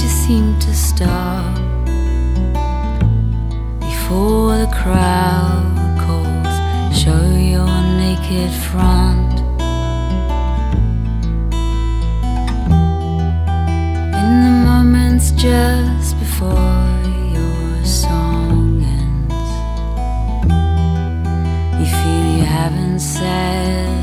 You seem to stop before the crowd calls. Show your naked front. In the moments just before your song ends, you feel you haven't said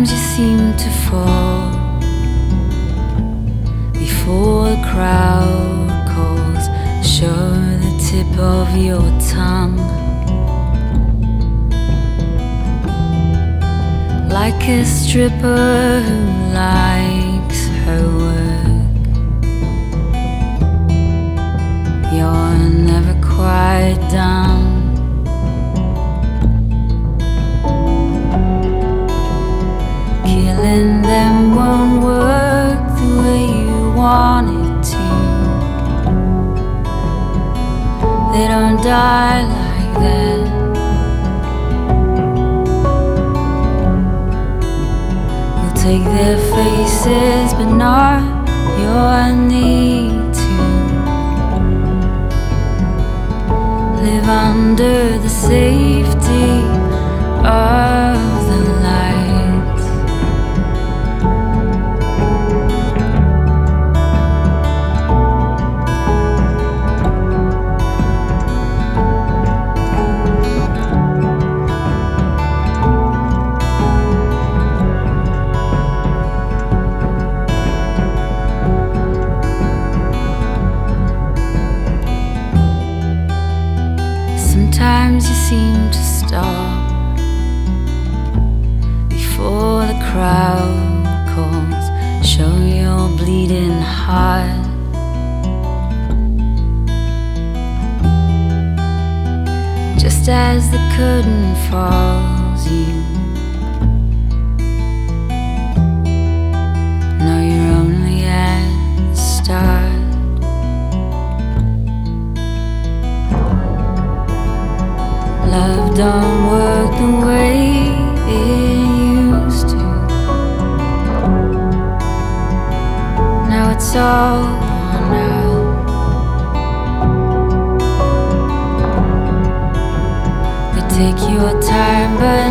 Sometimes you seem to fall before the crowd calls. Show the tip of your tongue. Like a stripper who likes her work. You're never quite done. Killing them won't work the way you want it to. They don't die like that. You'll take their faces, but not your need to live under the safety Sometimes you seem to stop before the crowd calls. Show your bleeding heart. Just as the curtain falls, you work the way it used to. Now it's all worn out. Take your time, but